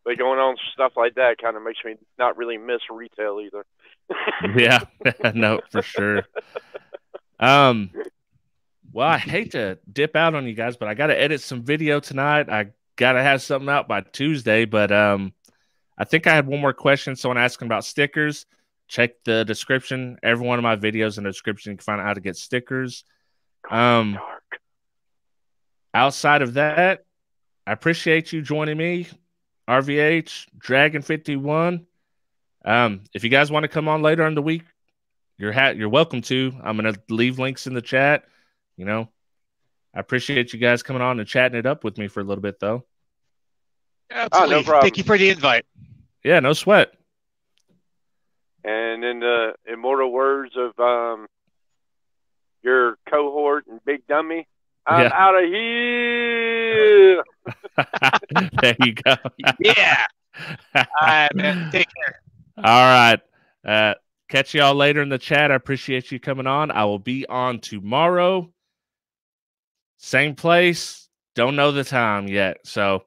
but going on stuff like that kind of makes me not really miss retail either. <laughs> yeah, <laughs> <laughs> no, for sure. Um, well, I hate to dip out on you guys, but I got to edit some video tonight. I got to have something out by Tuesday, but um, I think I had one more question. Someone asking about stickers. Check the description. Every one of my videos in the description, you can find out how to get stickers. Um, Dark. outside of that, I appreciate you joining me, RVH Dragon Fifty One. Um, if you guys want to come on later in the week, you're ha- you're welcome to. I'm gonna leave links in the chat. You know, I appreciate you guys coming on and chatting it up with me for a little bit, though. Absolutely. problem. Thank you for the invite. Yeah, no sweat. And in the immortal words of um, your cohort and Big dummy. I'm Yeah. out of here. <laughs> there you go. Yeah. <laughs> All right, man. Take care. All right. Uh, catch y'all later in the chat. I appreciate you coming on. I will be on tomorrow. Same place. Don't know the time yet. So,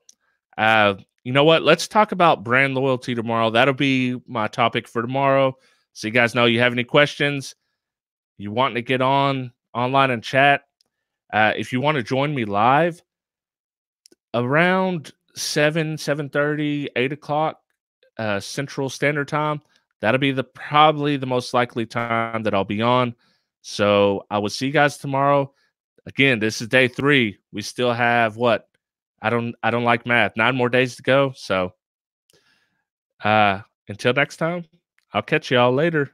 uh, you know what? Let's talk about brand loyalty tomorrow. That'll be my topic for tomorrow. So, you guys know you have any questions, you want to get on online and chat. Uh, if you want to join me live around 7, 7 8 o'clock uh, Central Standard Time, that'll be the probably the most likely time that I'll be on. So I will see you guys tomorrow. Again, this is day three. We still have what? I don't I don't like math. Nine more days to go. So uh until next time, I'll catch y'all later.